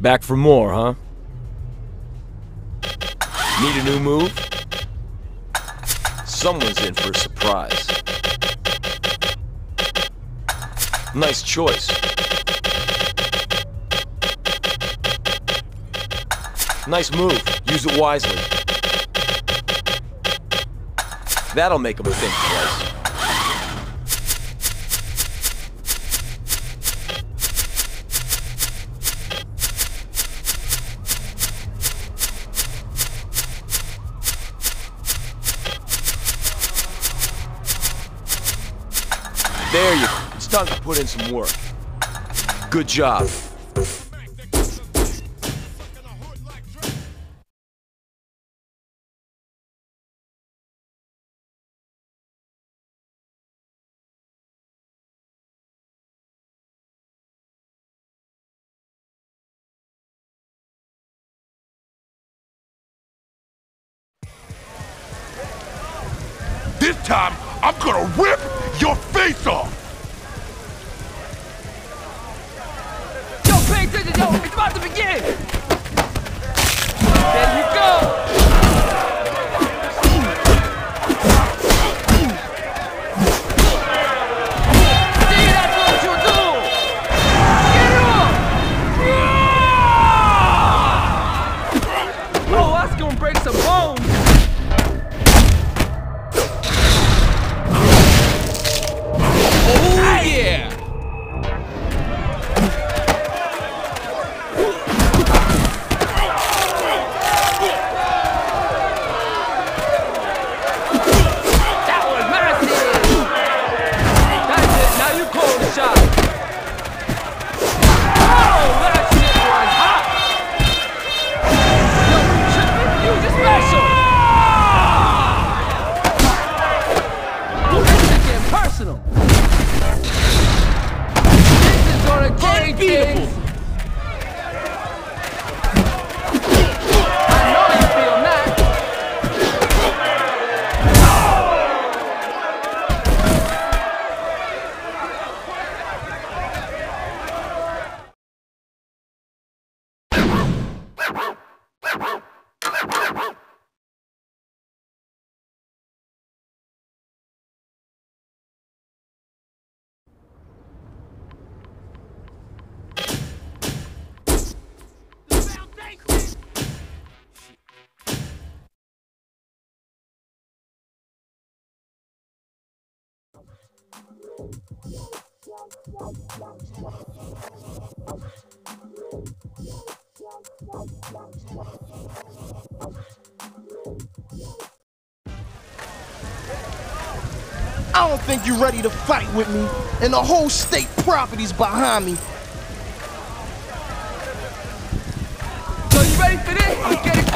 Back for more, huh? Need a new move? Someone's in for a surprise. Nice choice. Nice move. Use it wisely. That'll make him think twice. There you go. It's time to put in some work. Good job. This time, I'm gonna rip your face off! About to begin! I don't think you're ready to fight with me, and the whole state property's behind me. So you ready for this? Uh.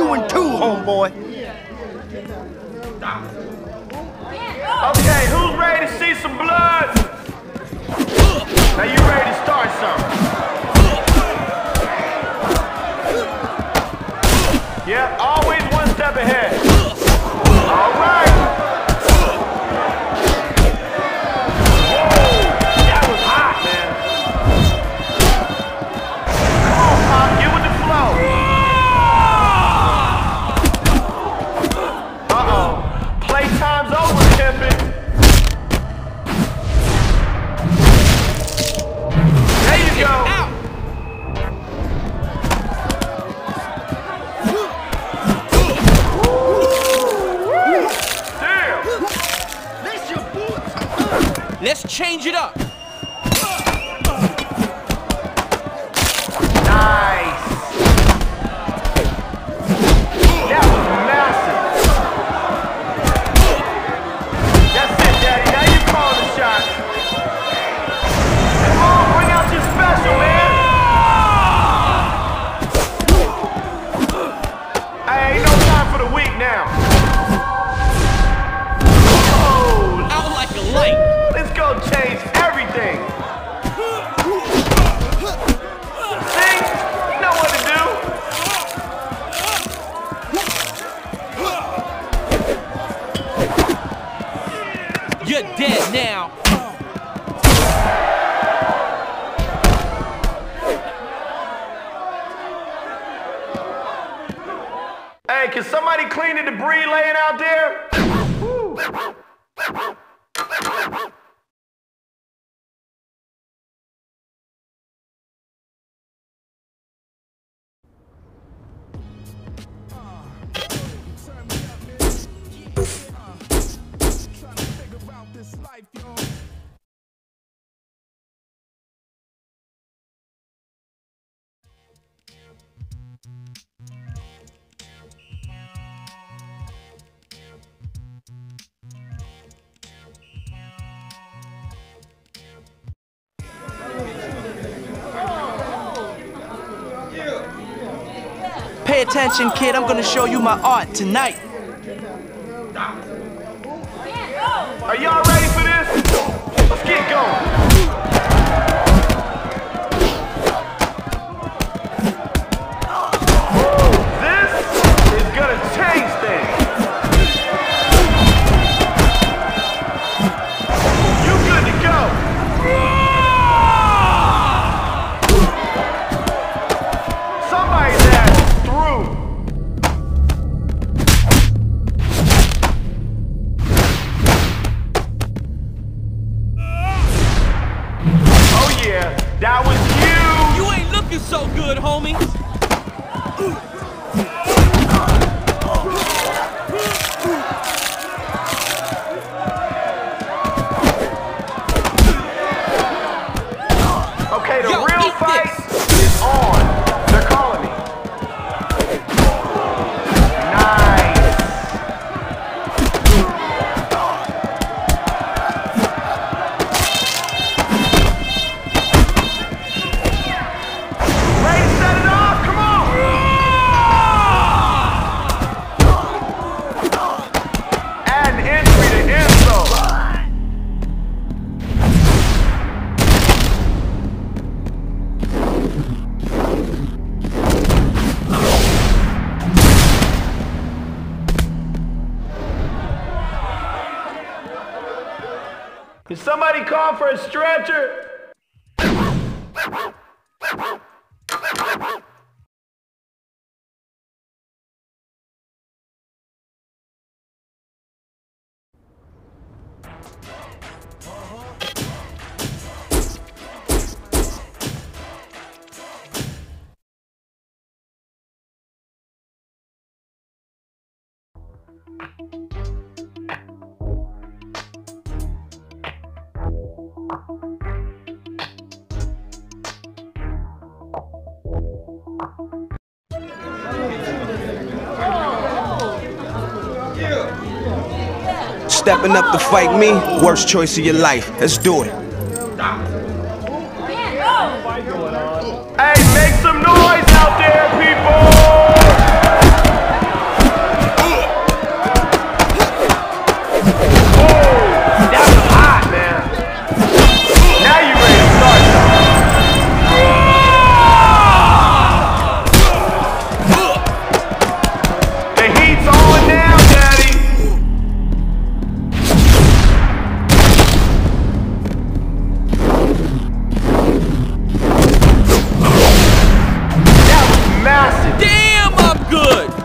you in two, homeboy. Okay, who's ready to see some blood? Now you ready to start something? Let's change it up. Pay attention, kid, I'm gonna show you my art tonight. Looking so good, homie. a stretcher. stepping up to fight me? Worst choice of your life. Let's do it. good.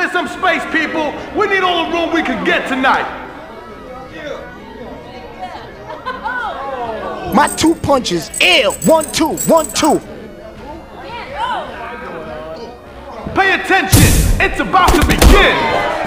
clear some space, people. We need all the room we can get tonight. My two punches, ill. One, two, one, two. Pay attention, it's about to begin.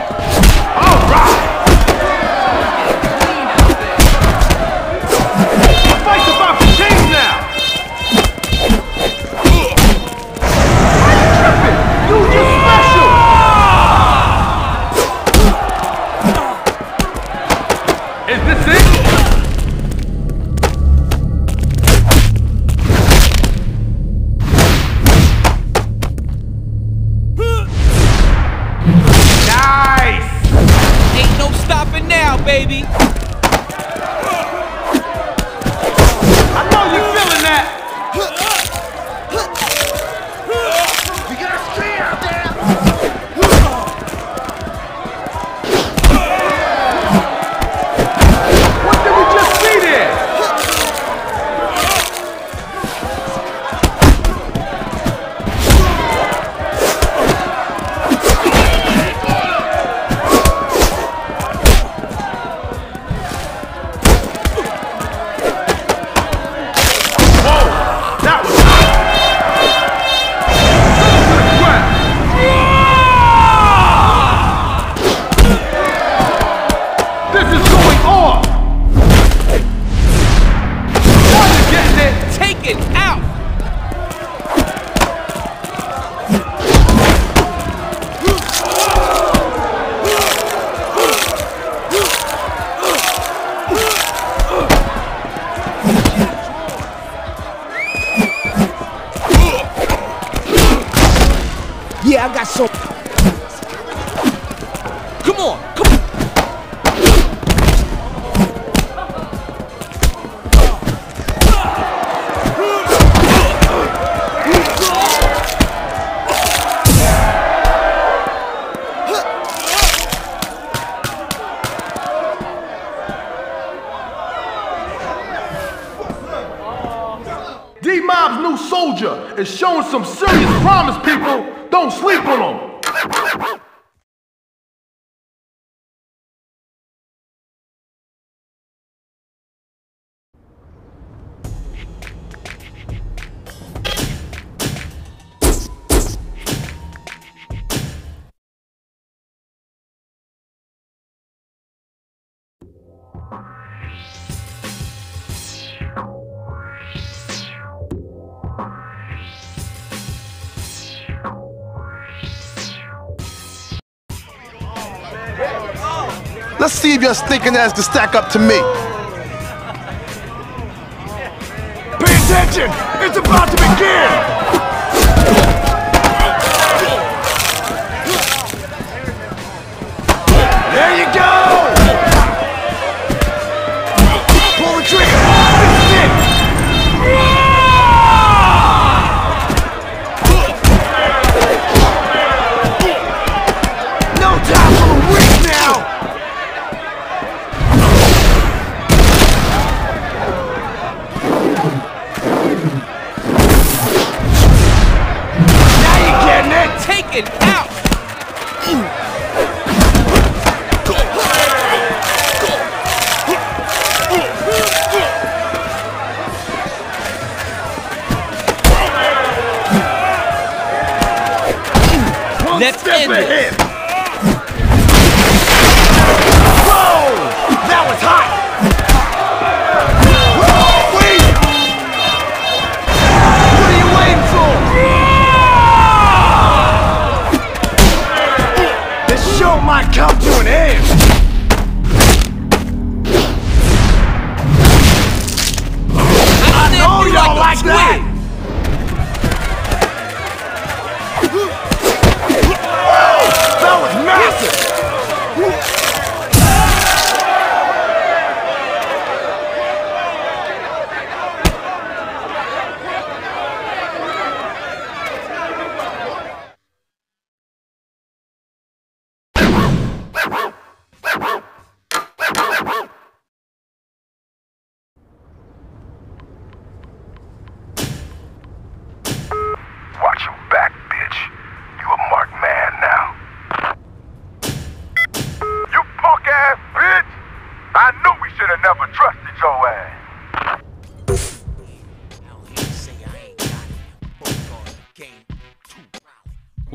stopping now, baby. Yeah, I got some. Come on, come on. D-Mob's new soldier is showing some serious promise, people! Don't sleep on them. Let's see if your stinking ass can stack up to me. Pay attention! It's about to begin!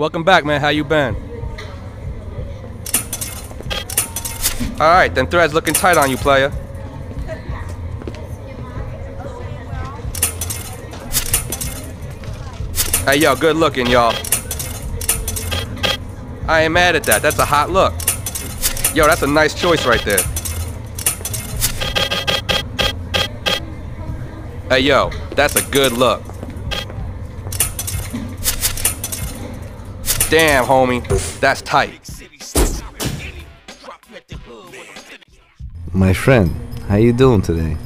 Welcome back, man. How you been? All right, then thread's looking tight on you, player. Hey, yo, good looking, y'all. I ain't mad at that. That's a hot look. Yo, that's a nice choice right there. Hey, yo, that's a good look. Damn, homie. That's tight. My friend, how you doing today?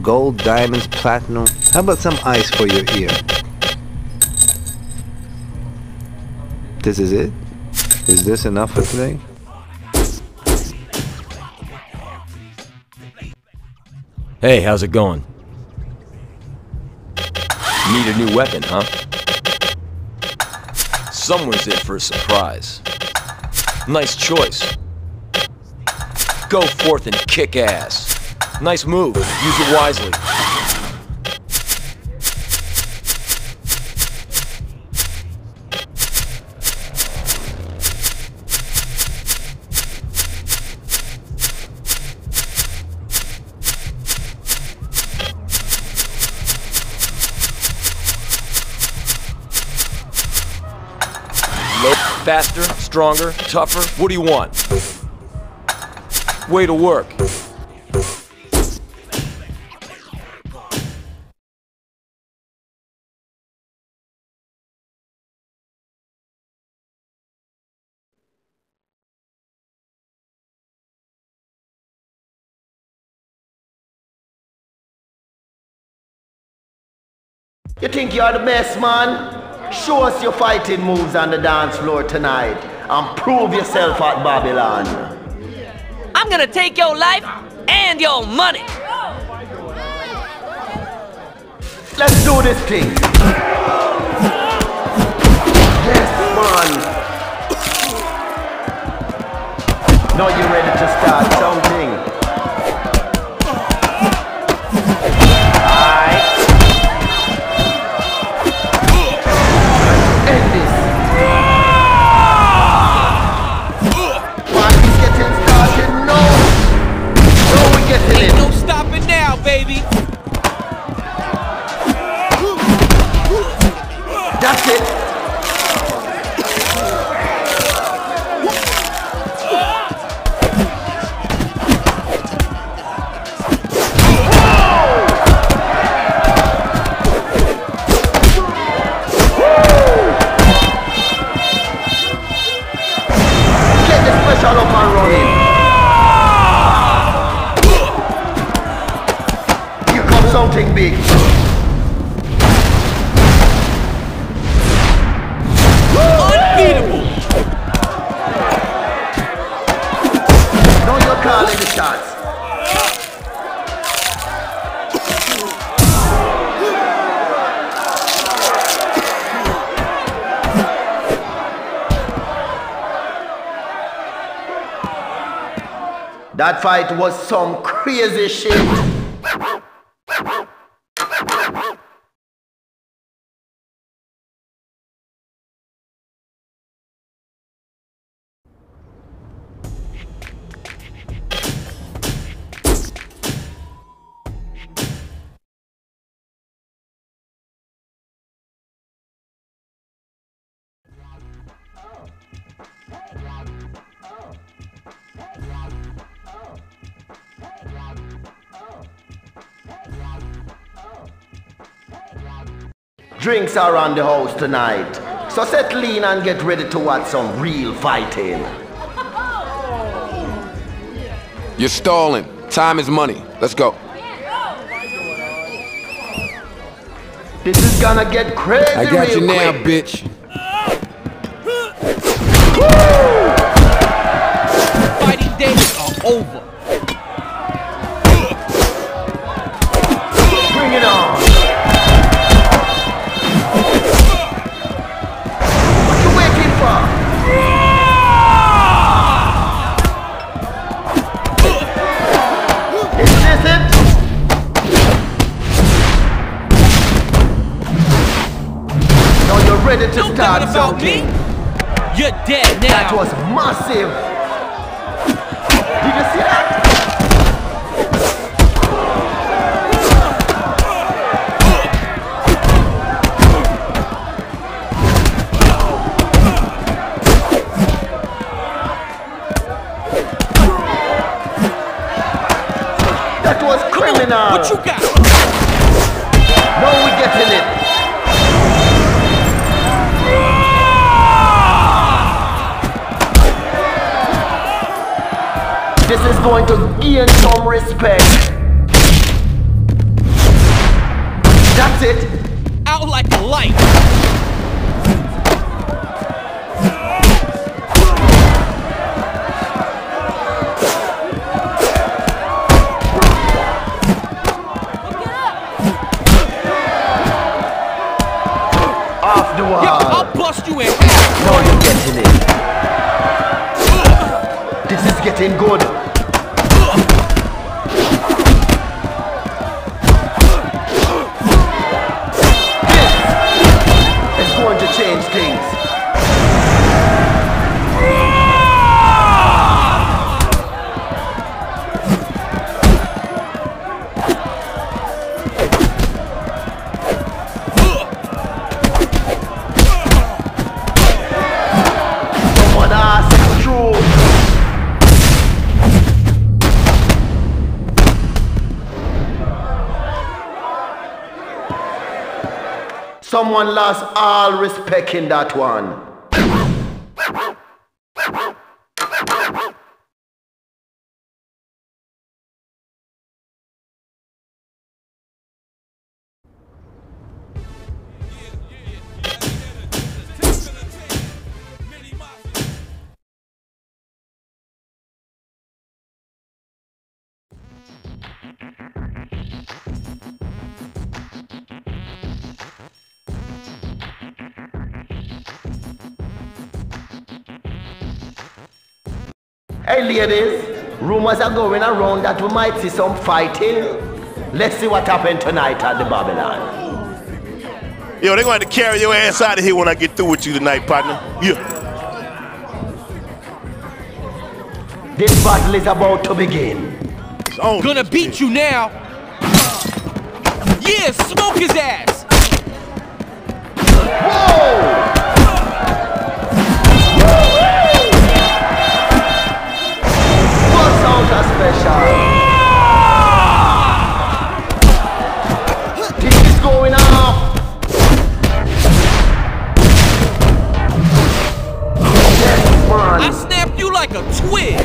Gold, diamonds, platinum. How about some ice for your ear? This is it? Is this enough for today? Hey, how's it going? Need a new weapon, huh? Someone's in for a surprise. Nice choice. Go forth and kick ass. Nice move. Use it wisely. Faster, stronger, tougher. What do you want? Way to work. You think you're the best, man? Show us your fighting moves on the dance floor tonight and prove yourself at Babylon. I'm gonna take your life and your money. Let's do this thing. man. Now you ready to start fight was some crazy shit. Drinks are on the house tonight. So set lean and get ready to watch some real fighting. You're stalling. Time is money. Let's go. This is gonna get crazy I got real you now, quick. bitch. Fighting days are over. Ready to Don't start doubt about me. You're dead now. That was massive. Did you see that? That was criminal. What you got? Now we getting it. This is going to gain some respect. That's it. Out like a light. Off the Someone lost all respect in that one. Hey ladies, rumors are going around that we might see some fighting. Let's see what happened tonight at the Babylon. Yo, they're going to carry your ass out of here when I get through with you tonight, partner. Yeah. This battle is about to begin. Gonna beat you now. Yeah, smoke his ass. What's a twig.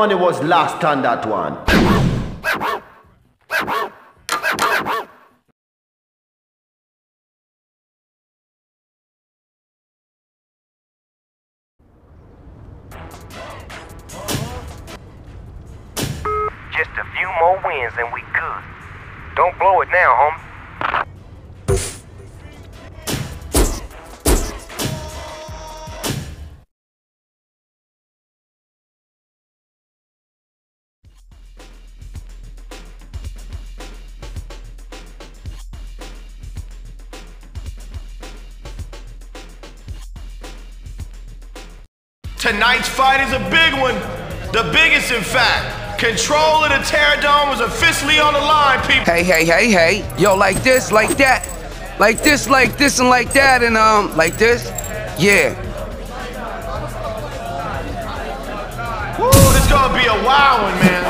Money was lost on that one. Just a few more wins and we good. Don't blow it now, homie. Tonight's fight is a big one. The biggest, in fact. Control of the Terror Dome was officially on the line, people. Hey, hey, hey, hey. Yo, like this, like that. Like this, like this, and like that, and um, like this. Yeah. Woo, this gonna be a wild one, man.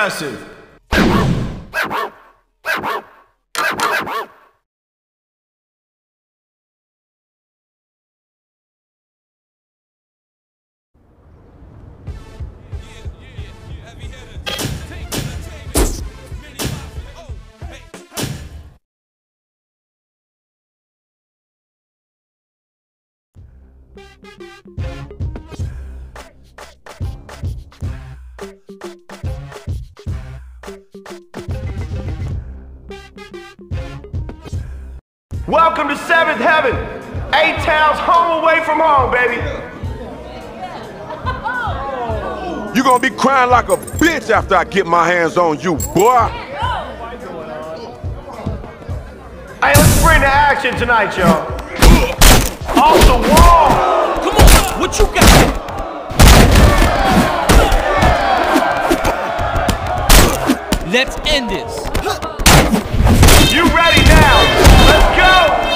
Impressive. from home, baby. You gonna be crying like a bitch after I get my hands on you, boy. Hey, let's bring the action tonight, y'all. Off the wall! Come on, what you got? Let's end this. You ready now? Let's go!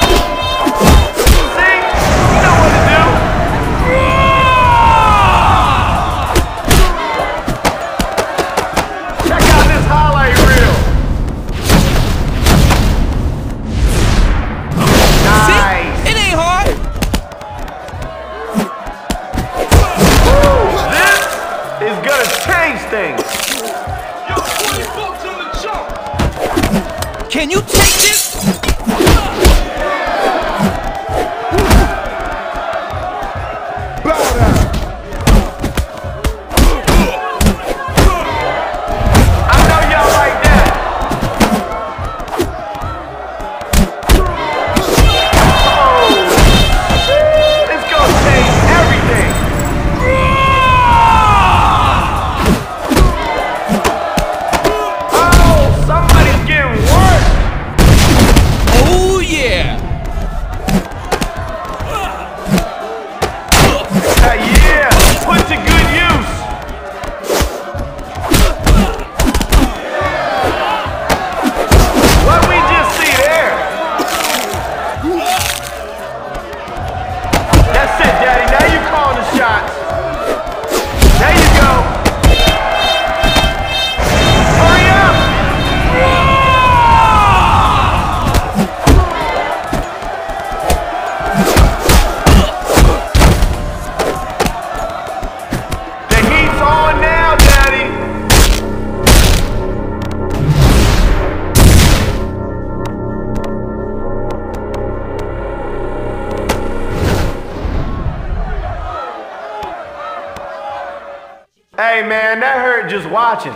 watching.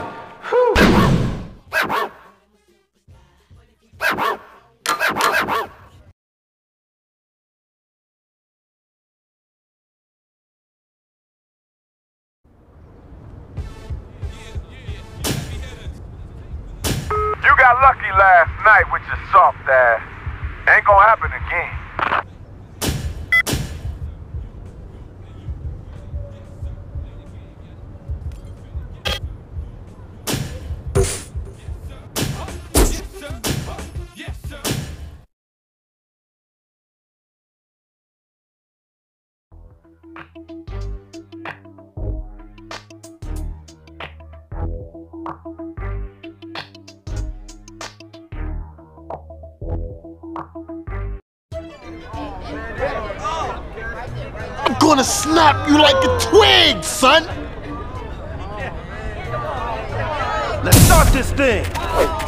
Whew. You got lucky last night with your soft ass. Ain't gonna happen again. snap you like a twig, son! Let's start this thing!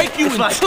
break you it's in like two.